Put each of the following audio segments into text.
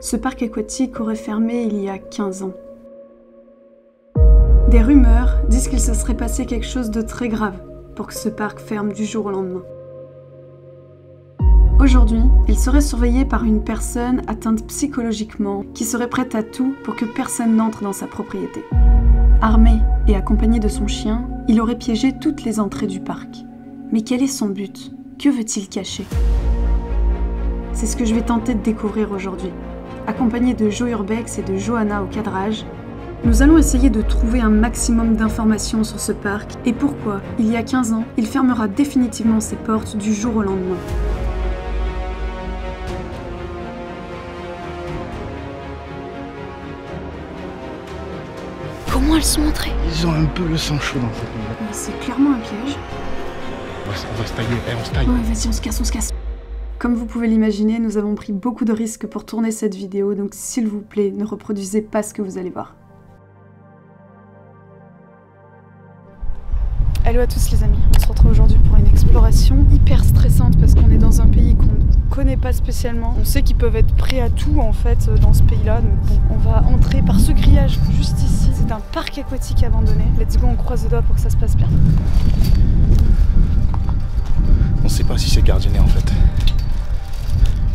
ce parc aquatique aurait fermé il y a 15 ans. Des rumeurs disent qu'il se serait passé quelque chose de très grave pour que ce parc ferme du jour au lendemain. Aujourd'hui, il serait surveillé par une personne atteinte psychologiquement qui serait prête à tout pour que personne n'entre dans sa propriété. Armé et accompagné de son chien, il aurait piégé toutes les entrées du parc. Mais quel est son but? Que veut-il cacher? C'est ce que je vais tenter de découvrir aujourd'hui. Accompagné de Joe Urbex et de Johanna au cadrage, nous allons essayer de trouver un maximum d'informations sur ce parc et pourquoi, il y a 15 ans, il fermera définitivement ses portes du jour au lendemain. Comment elles sont entrées? Ils ont un peu le sang chaud dans cette maison. Mais c'est clairement un piège. On va, se- on va se tailler, eh, on se taille. Ouais, vas-y, on se casse, on se casse. Comme vous pouvez l'imaginer, nous avons pris beaucoup de risques pour tourner cette vidéo, donc s'il vous plaît, ne reproduisez pas ce que vous allez voir. Hello à tous les amis, on se retrouve aujourd'hui pour une exploration hyper stressante parce qu'on est dans un pays qu'on ne connaît pas spécialement. On sait qu'ils peuvent être prêts à tout en fait euh, dans ce pays-là, donc on va entrer par ce grillage juste ici. C'est un parc aquatique abandonné. Let's go, on croise les doigts pour que ça se passe bien. On sait pas si c'est gardienné en fait.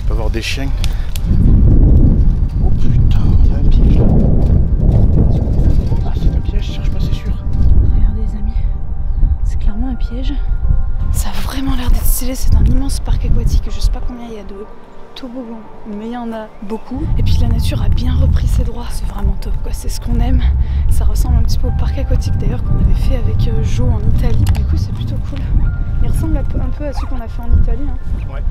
Il peut y avoir des chiens. Oh putain, il y a un piège là. Ah, c'est un piège, cherche pas, c'est sûr. Regardez les amis, c'est clairement un piège. Ça a vraiment l'air d'être stylé, c'est un immense parc aquatique. Je sais pas combien il y a de toboggans, mais il y en a beaucoup. Et puis la nature a bien repris ses droits, c'est vraiment top quoi, c'est ce qu'on aime. Ça ressemble un petit peu au parc aquatique d'ailleurs qu'on avait fait avec euh, Jo en Italie. Du coup c'est plutôt cool. Il ressemble un peu- à celui qu'on a fait en Italie. hein. Ouais.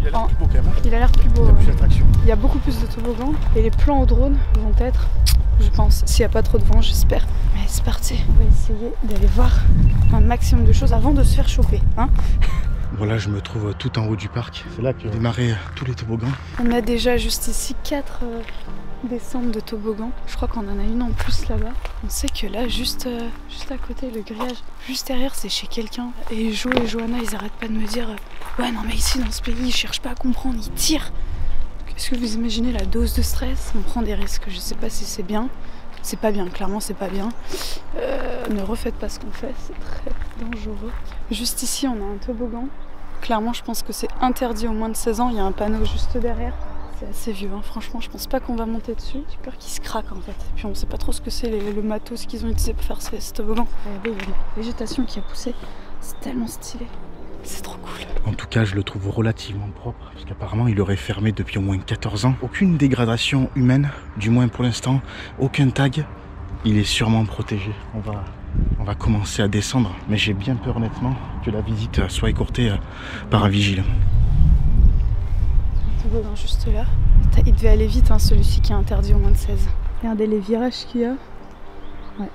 Il a l'air plus beau quand même. hein. Il a l'air plus beau. Il y a plus. Il y a beaucoup plus de toboggans et les plans au drone vont être, je pense, s'il n'y a pas trop de vent, j'espère. Mais c'est parti. On va essayer d'aller voir un maximum de choses avant de se faire choper. Hein Voilà, je me trouve tout en haut du parc. C'est là que démarré tous les toboggans. On a déjà juste ici quatre euh, descentes de toboggan. Je crois qu'on en a une en plus là-bas. On sait que là, juste, euh, juste à côté, le grillage, juste derrière, c'est chez quelqu'un. Et Jo et Johanna, ils arrêtent pas de me dire euh, Ouais, non, mais ici, dans ce pays, ils cherchent pas à comprendre, ils tirent. Est-ce que vous imaginez la dose de stress? On prend des risques. Je sais pas si c'est bien. C'est pas bien, clairement, c'est pas bien. Euh, ne refaites pas ce qu'on fait, c'est très dangereux. Juste ici, on a un toboggan. Clairement, je pense que c'est interdit au moins de 16 ans. Il y a un panneau juste derrière. C'est assez vieux, hein. franchement, je pense pas qu'on va monter dessus. J'ai peur qu'il se craque en fait. Et puis on sait pas trop ce que c'est, le matos qu'ils ont utilisé pour faire ce, ce toboggan. Regardez, il y a une végétation qui a poussé. C'est tellement stylé. C'est trop cool. En tout cas, je le trouve relativement propre, parce qu'apparemment, il aurait fermé depuis au moins 14 ans. Aucune dégradation humaine, du moins pour l'instant, aucun tag. Il est sûrement protégé. On va, on va commencer à descendre, mais j'ai bien peur honnêtement que la visite soit écourtée euh, par un vigile. Toboggan juste là. Il devait aller vite, hein, celui-ci qui est interdit au moins de 16. Regardez les virages qu'il y a. Ouais.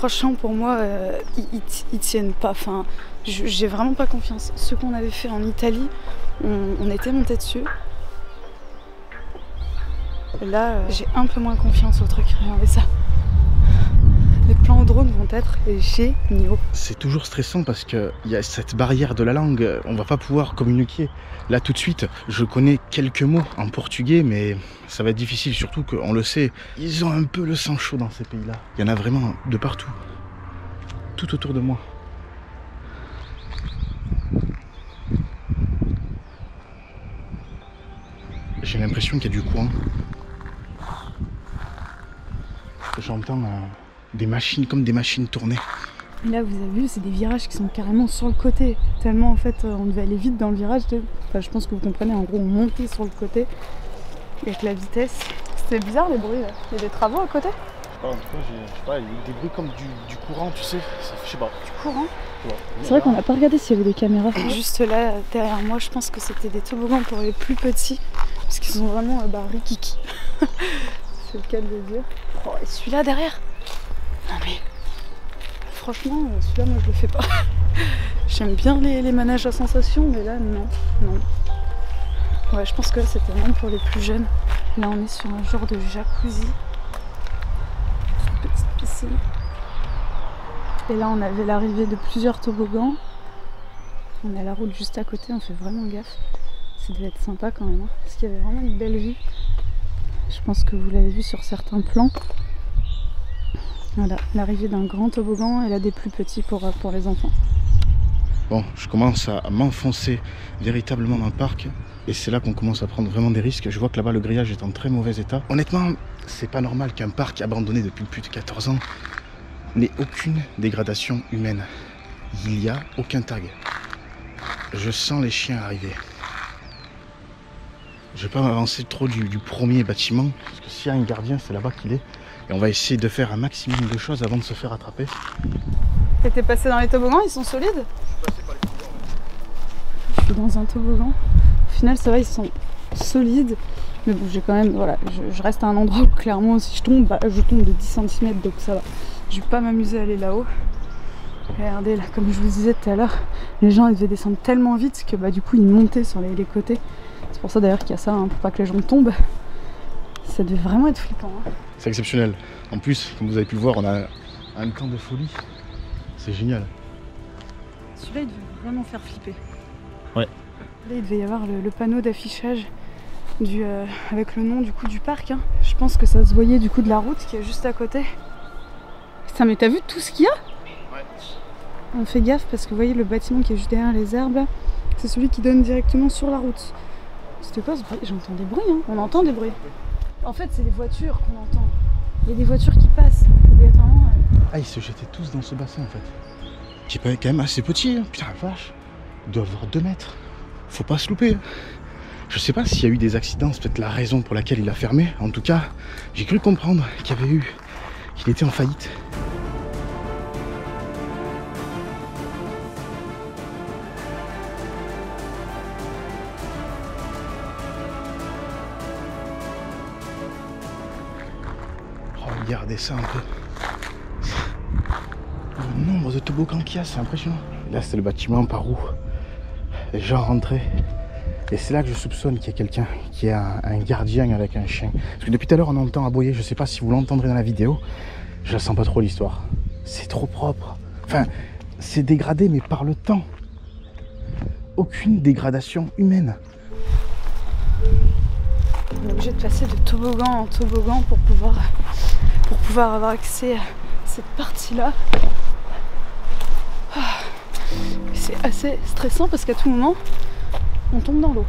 Franchement, pour moi, euh, ils, ils ti- ils tiennent pas. Enfin, j'ai vraiment pas confiance. Ce qu'on avait fait en Italie, on, on était monté dessus. Là, euh, j'ai un peu moins confiance au truc. Regardez ça. Les plans au drone vont être géniaux. C'est toujours stressant parce qu'il y a cette barrière de la langue, on va pas pouvoir communiquer. Là tout de suite, je connais quelques mots en portugais, mais ça va être difficile, surtout qu'on le sait, ils ont un peu le sang chaud dans ces pays-là. Il y en a vraiment de partout, tout autour de moi. J'ai l'impression qu'il y a du courant. J'entends des machines comme des machines tourner. Et là, vous avez vu, c'est des virages qui sont carrément sur le côté. Tellement, en fait, euh, on devait aller vite dans le virage. de- Enfin, je pense que vous comprenez. En gros, on montait sur le côté avec la vitesse. C'était bizarre les bruits. Là. Il y a des travaux à côté. Je sais pas, en tout cas, j'ai- je sais pas, il y a eu des bruits comme du, du courant, tu sais. ça- Je sais pas. Courant. Ouais. C'est vrai qu'on n'a pas regardé s'il y avait des caméras. Juste là, derrière moi, je pense que c'était des toboggans pour les plus petits. Parce qu'ils sont vraiment euh, bah, rikiki. c'est le cas de le dire. Oh, et celui-là derrière. Franchement, celui-là, moi je le fais pas. J'aime bien les, les manèges à sensation, mais là, non. Non. Ouais, je pense que c'était vraiment pour les plus jeunes. Là, on est sur un genre de jacuzzi. Une petite piscine. Et là, on avait l'arrivée de plusieurs toboggans. On a la route juste à côté, on fait vraiment gaffe. Ça devait être sympa quand même, hein, parce qu'il y avait vraiment une belle vue. Je pense que vous l'avez vu sur certains plans. L'arrivée d'un grand toboggan et là des plus petits pour, euh, pour les enfants. Bon, je commence à m'enfoncer véritablement dans le parc. Et c'est là qu'on commence à prendre vraiment des risques. Je vois que là-bas, le grillage est en très mauvais état. Honnêtement, c'est pas normal qu'un parc abandonné depuis plus de 14 ans n'ait aucune dégradation humaine. Il n'y a aucun tag. Je sens les chiens arriver. Je vais pas m'avancer trop du premier bâtiment, parce que s'il y a un gardien, c'est là-bas qu'il est. Et on va essayer de faire un maximum de choses avant de se faire attraper. T'étais passé dans les toboggans, ils sont solides Je suis dans un toboggan. Au final, ça va, ils sont solides. Mais bon, j'ai quand même, voilà, je, je reste à un endroit où clairement, si je tombe, bah, je tombe de 10 cm, donc ça va. Je vais pas m'amuser à aller là-haut. Regardez là, comme je vous disais tout à l'heure, les gens ils devaient descendre tellement vite que bah du coup ils montaient sur les, les côtés. C'est pour ça d'ailleurs qu'il y a ça, hein, pour pas que les gens tombent. Ça devait vraiment être flippant. hein. C'est exceptionnel. En plus, comme vous avez pu le voir, on a un temps de folie. C'est génial. Celui-là il devait vraiment faire flipper. Ouais. Là il devait y avoir le, le panneau d'affichage du, euh, avec le nom du coup du parc. hein. Je pense que ça se voyait du coup de la route qui est juste à côté. Putain mais t'as vu tout ce qu'il y a? On fait gaffe parce que vous voyez le bâtiment qui est juste derrière les herbes, c'est celui qui donne directement sur la route. C'était quoi ce bruit? J'entends des bruits, hein. on entend des bruits. En fait, c'est les voitures qu'on entend. Il y a des voitures qui passent, obligatoirement. Ah, ils se jetaient tous dans ce bassin en fait. Qui est quand même assez petit. hein. Putain, la vache. Il doit avoir 2 mètres. Faut pas se louper. hein. Je sais pas s'il y a eu des accidents, c'est peut-être la raison pour laquelle il a fermé. En tout cas, j'ai cru comprendre qu'il avait eu. qu'il était en faillite. Regardez ça un peu. Le nombre de toboggans qu'il y a, c'est impressionnant. Là, c'est le bâtiment par où les gens rentraient. Et c'est là que je soupçonne qu'il y a quelqu'un, qui est un, gardien avec un chien. Parce que depuis tout à l'heure, on entend aboyer. Je sais pas si vous l'entendrez dans la vidéo. Je la sens pas trop l'histoire. C'est trop propre. Enfin, c'est dégradé, mais par le temps. Aucune dégradation humaine. On est obligé de passer de toboggan en toboggan pour pouvoir, pour pouvoir avoir accès à cette partie-là. Ah. C'est assez stressant parce qu'à tout moment, on tombe dans l'eau.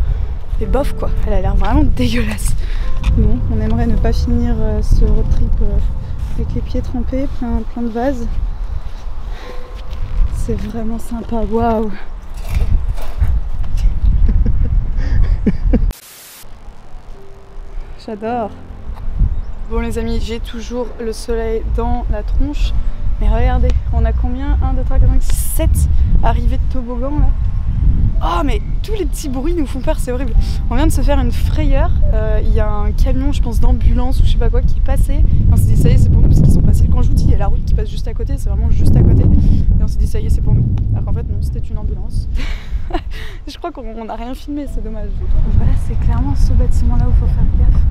Et bof quoi, elle a l'air vraiment dégueulasse. Bon, on aimerait ne pas finir euh, ce road trip euh, avec les pieds trempés, plein, plein de vases. C'est vraiment sympa, waouh! J'adore. Bon les amis, j'ai toujours le soleil dans la tronche. Mais regardez, on a combien? 1, 2, 3, 4, 5, 6, 7 arrivées de toboggan là. Oh mais tous les petits bruits nous font peur, c'est horrible. On vient de se faire une frayeur. Euh, Il y a un camion, je pense, d'ambulance ou je sais pas quoi qui est passé. Et on s'est dit ça y est, c'est pour nous parce qu'ils sont passés. Quand je vous dis, il y a la route qui passe juste à côté, c'est vraiment juste à côté. Et on s'est dit ça y est, c'est pour nous. Alors qu'en fait non, c'était une ambulance. je crois qu'on n'a rien filmé, c'est dommage. Voilà, c'est clairement ce bâtiment là où il faut faire gaffe.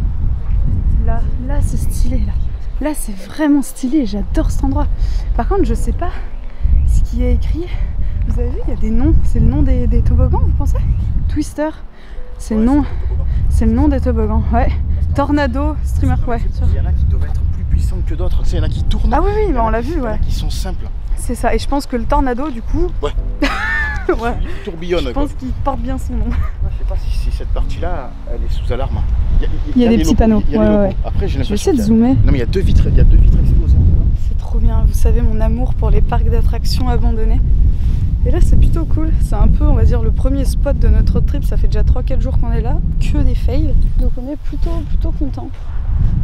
Là, là c'est stylé là. Là c'est vraiment stylé, j'adore cet endroit. Par contre je sais pas ce qui est écrit. Vous avez vu, il y a des noms. C'est le nom des, des toboggans, vous pensez? Twister. C'est le nom. C'est le nom des toboggans. Ouais. Tornado, streamer, ouais. Il y en a qui doivent être plus puissants que d'autres. Tu sais, il y en a qui tournent. Ah oui, oui, bah on l'a vu, il y en a ouais. qui sont simples. C'est ça. Et je pense que le tornado, du coup. Ouais. ouais. Tourbillonnent. Je pense qu'il porte bien son nom. Je sais pas si, si cette partie-là, elle est sous alarme. Il y a, Il y a des petits panneaux, il y a ouais, les logos. ouais. Après, j'ai Je vais essayer de zoomer. Non, mais il y a deux vitres, il y a deux vitres explosées. C'est trop bien, vous savez mon amour pour les parcs d'attractions abandonnés. Et là c'est plutôt cool, c'est un peu on va dire le premier spot de notre road trip, ça fait déjà 3-4 jours qu'on est là, que des fails, donc on est plutôt plutôt content.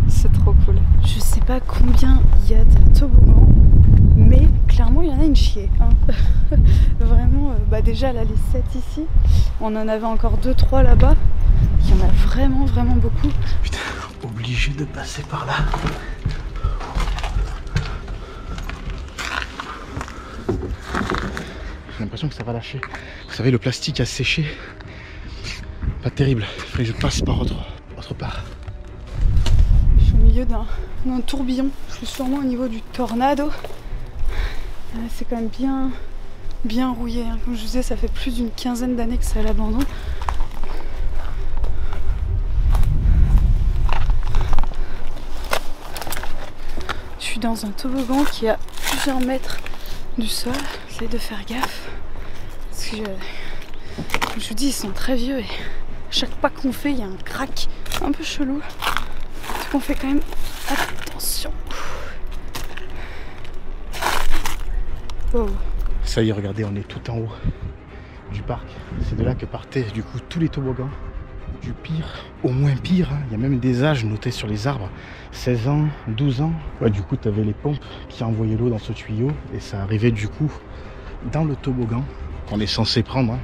C'est trop cool. Je sais pas combien il y a de toboggans, mais clairement il y en a une chier. hein. vraiment, euh, bah déjà là les 7 ici, on en avait encore 2-3 là-bas, il y en a vraiment vraiment beaucoup. Putain, obligé de passer par là. J'ai l'impression que ça va lâcher. Vous savez, le plastique a séché. Pas terrible. Il faudrait que je passe par autre, autre part. Je suis au milieu d'un tourbillon. Je suis sûrement au niveau du tornado. Ah, c'est quand même bien, bien rouillé. Hein. Comme je vous disais, ça fait plus d'une quinzaine d'années que c'est à l'abandon. Je suis dans un toboggan qui a plusieurs mètres du sol. J'essaie de faire gaffe. Parce que je, comme je vous dis, ils sont très vieux et chaque pas qu'on fait, il y a un crack un peu chelou. Donc on fait quand même attention. Ça y est, regardez, on est tout en haut du parc. C'est de là que partaient du coup tous les toboggans. Du pire au moins pire. hein. Il y a même des âges notés sur les arbres. 16 ans, 12 ans. Ouais, du coup, tu avais les pompes qui envoyaient l'eau dans ce tuyau. Et ça arrivait du coup dans le toboggan qu'on est censé prendre. hein.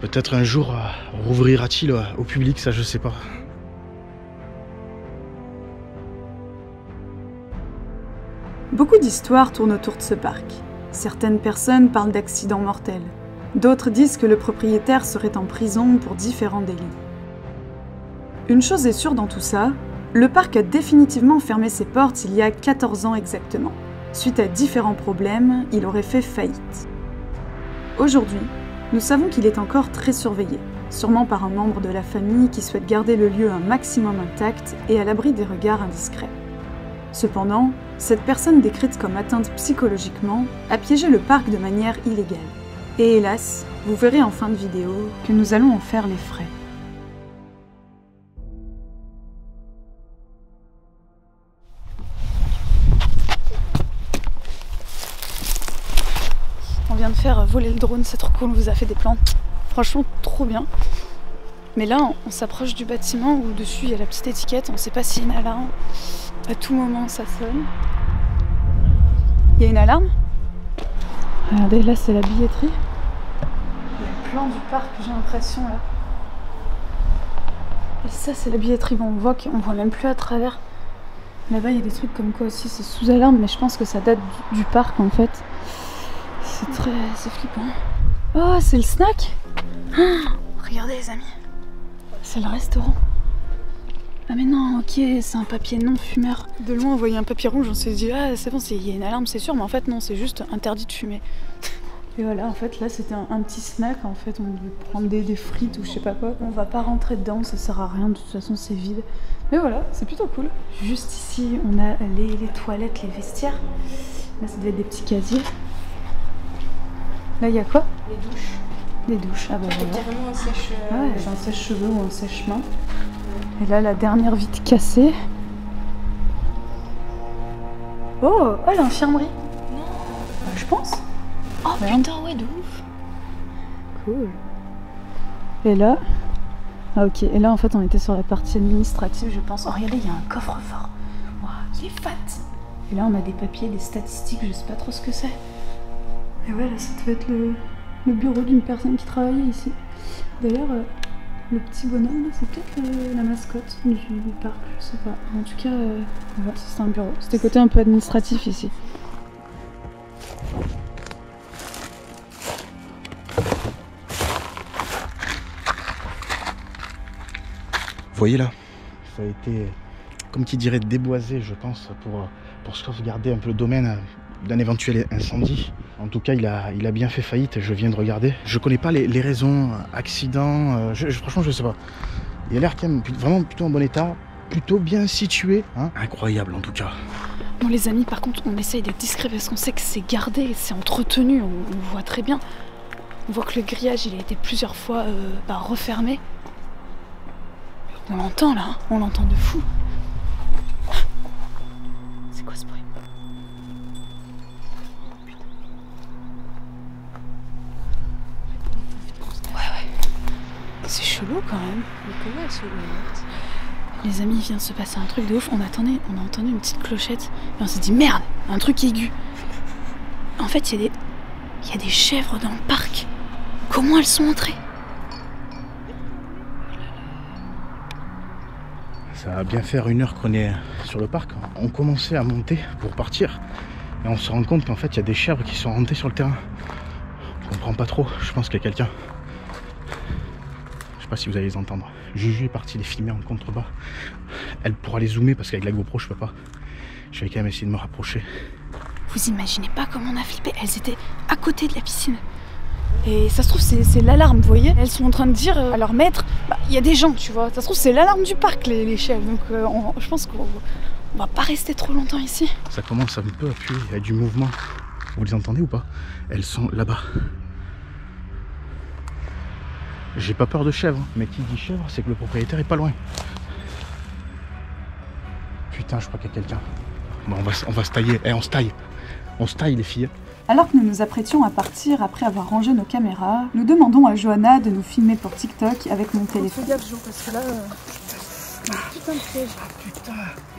Peut-être un jour euh, rouvrira-t-il euh, au public, ça je sais pas. Beaucoup d'histoires tournent autour de ce parc. Certaines personnes parlent d'accidents mortels. D'autres disent que le propriétaire serait en prison pour différents délits. Une chose est sûre dans tout ça, le parc a définitivement fermé ses portes il y a 14 ans exactement. Suite à différents problèmes, il aurait fait faillite. Aujourd'hui, nous savons qu'il est encore très surveillé, sûrement par un membre de la famille qui souhaite garder le lieu un maximum intact et à l'abri des regards indiscrets. Cependant, cette personne décrite comme atteinte psychologiquement a piégé le parc de manière illégale. Et hélas, vous verrez en fin de vidéo que nous allons en faire les frais. On vient de faire voler le drone, c'est trop cool, on vous a fait des plans. Franchement, trop bien. Mais là, on, s'approche du bâtiment où dessus il y a la petite étiquette, on sait pas s'il y a une alarme. À tout moment, ça sonne. Il y a une alarme? Regardez, là c'est la billetterie. Le plan du parc, j'ai l'impression là. Et ça, c'est la billetterie. Bon, on voit qu'on voit même plus à travers. Là-bas, il y a des trucs comme quoi aussi, c'est sous alarme, mais je pense que ça date du, du parc en fait. C'est très. c'est flippant. Oh, c'est le snack? Ah, Regardez, les amis. C'est le restaurant. Ah, mais non, ok, c'est un papier non fumeur. De loin, on voyait un papier rouge, on s'est dit, ah, c'est bon, c'est- il y a une alarme, c'est sûr, mais en fait, non, c'est juste interdit de fumer. Et voilà, en fait, là, c'était un, un petit snack. En fait, on devait prendre des, des frites ou je sais pas quoi. On va pas rentrer dedans, ça sert à rien, de toute façon, c'est vide. Mais voilà, c'est plutôt cool. Juste ici, on a les, les toilettes, les vestiaires. Là, ça devait être des petits casiers. Là, il y a quoi? Les douches. Des douches. Ah bah voilà. Carrément un sèche. Ouais, j'ai un sèche-cheveux ou un sèche-main. Et là, la dernière vitre cassée. Oh, oh l'infirmerie. Non. Je pense. Oh Regarde. putain, ouais, de ouf. Cool. Et là. Ah ok, et là en fait on était sur la partie administrative je pense. Oh regardez, il y a un coffre-fort. Waouh, il est fat. Et là on a des papiers, des statistiques, je sais pas trop ce que c'est. Et ouais, là ça devait être le, le bureau d'une personne qui travaillait ici. D'ailleurs, euh, le petit bonhomme là, c'est peut-être euh, la mascotte du, parc, je sais pas. En tout cas, euh, voilà, c'est un bureau. C'était côté un peu administratif ici. Vous voyez là, ça a été, comme qui dirait, déboisé, je pense, pour, pour sauvegarder un peu le domaine euh, d'un éventuel incendie. En tout cas, il a, il a bien fait faillite, je viens de regarder. Je connais pas les, les raisons, euh, accident, euh, je- je- franchement, je sais pas. Il a l'air quand même vraiment plutôt en bon état, plutôt bien situé. hein. Incroyable en tout cas. Bon les amis, par contre, on essaye d'être discret parce qu'on sait que c'est gardé, c'est entretenu, on, on voit très bien. On voit que le grillage, il a été plusieurs fois euh, bah, refermé. On l'entend là, hein, on l'entend de fou. Quand même. Mais comment elle se met Les amis, il vient de se passer un truc de ouf. On attendait, on a entendu une petite clochette et on s'est dit merde, un truc aigu. En fait, il y a des, il y a des chèvres dans le parc. Comment elles sont entrées? Ça va bien faire une heure qu'on est sur le parc. On commençait à monter pour partir. Et on se rend compte qu'en fait, il y a des chèvres qui sont rentrées sur le terrain. Je comprends pas trop. Je pense qu'il y a quelqu'un. Pas si vous allez les entendre. Juju est parti les filmer en contrebas. Elle pourra les zoomer parce qu'avec la GoPro, je peux pas. Je vais quand même essayer de me rapprocher. Vous imaginez pas comment on a flippé Elles étaient à côté de la piscine. Et ça se trouve, c'est l'alarme, vous voyez Elles sont en train de dire euh, à leur maître, bah, il y a des gens, tu vois. Ça se trouve, c'est l'alarme du parc, les, les chèvres. Donc, euh, on- je pense qu'on On va pas rester trop longtemps ici. Ça commence un peu à puer, il y a du mouvement. Vous les entendez ou pas? Elles sont là-bas. J'ai pas peur de chèvre, mais qui dit chèvre, c'est que le propriétaire est pas loin. Putain, je crois qu'il y a quelqu'un. Bon, on va, on va se tailler. Eh, on se taille. On se taille, les filles. Alors que nous nous apprêtions à partir après avoir rangé nos caméras, nous demandons à Johanna de nous filmer pour TikTok avec mon téléphone. Fais gaffe, Jo, parce que là. euh, Putain de piège. Putain,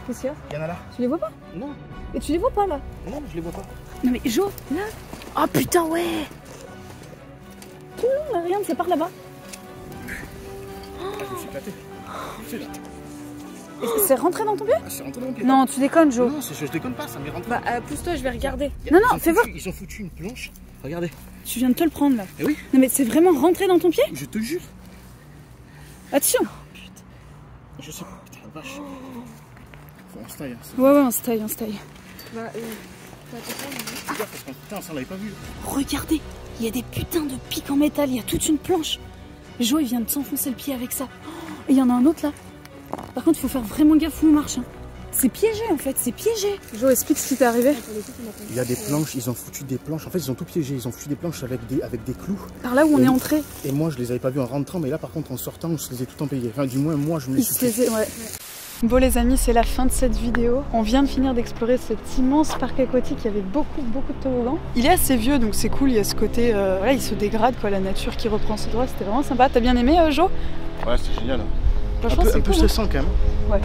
Qu'est-ce qu'il y a? Il y en a là. Tu les vois pas? Non, Et tu les vois pas là? Non, je les vois pas. Non mais Jo, là Oh putain, ouais Tout le là, regarde, c'est par là-bas. Ah, je me suis éclaté. C'est rentré dans ton pied Ah, c'est rentré dans mon pied. Non, tu déconnes, Jo. Non, c'est- je déconne pas, ça m'est rentré. Bah, euh, pousse-toi, je vais regarder. Non, non, fais foutu- voir. Ils ont foutu une planche. Regardez, Tu viens de te le prendre là. Eh oui. Non mais c'est vraiment rentré dans ton pied je te jure. Attention Je sais pas, putain, la vache. Faut on se taille. hein. Ouais, ouais, on se taille, on se taille. Gaffe, parce qu'on putain, ça on l'avait pas vu. Regardez, il y a des putains de pics en métal, il y a toute une planche. Jo, il vient de s'enfoncer le pied avec ça. Et il y en a un autre là. Par contre, il faut faire vraiment gaffe où on marche. hein. C'est piégé en fait, c'est piégé. Jo, explique ce qui t'est arrivé. Il y a des planches, ils ont foutu des planches. En fait, ils ont tout piégé. Ils ont foutu des planches avec des, avec des clous. Par là où on Et- est entré. Et moi, je les avais pas vus en rentrant, mais là, par contre, en sortant, je les ai tout empayés. Enfin, du moins, moi, je me les suis se ouais. Bon les amis, c'est la fin de cette vidéo. On vient de finir d'explorer cet immense parc aquatique. Il y avait beaucoup, beaucoup de toboggans. Il est assez vieux, donc c'est cool. Il y a ce côté, euh, voilà, il se dégrade, quoi, la nature qui reprend ses droits. C'était vraiment sympa. T'as bien aimé, euh, Jo? Ouais, c'est génial. hein. Un Franchement, peu, un peu cool. hein. stressant quand même.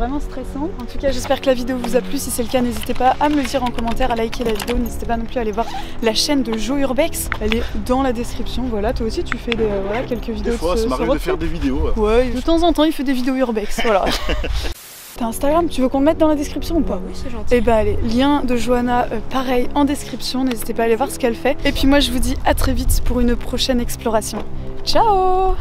Vraiment stressant. En tout cas, j'espère que la vidéo vous a plu. Si c'est le cas, n'hésitez pas à me le dire en commentaire, à liker la vidéo. N'hésitez pas non plus à aller voir la chaîne de Jo Urbex. Elle est dans la description. Voilà, toi aussi, tu fais des, euh, voilà, quelques vidéos Des fois, de ce, ça m'arrive de faire des vidéos. Ouais, de temps en temps, il fait des vidéos Urbex. Voilà. T'as Instagram Tu veux qu'on le mette dans la description ou pas oui, c'est gentil. Eh bah allez, lien de Johanna, euh, pareil, en description. N'hésitez pas à aller voir ce qu'elle fait. Et puis moi, je vous dis à très vite pour une prochaine exploration. Ciao